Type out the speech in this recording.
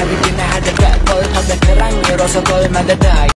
Every day I had a bad boy, I'm a crank, you're also cold, the die.